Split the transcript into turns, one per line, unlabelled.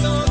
cuando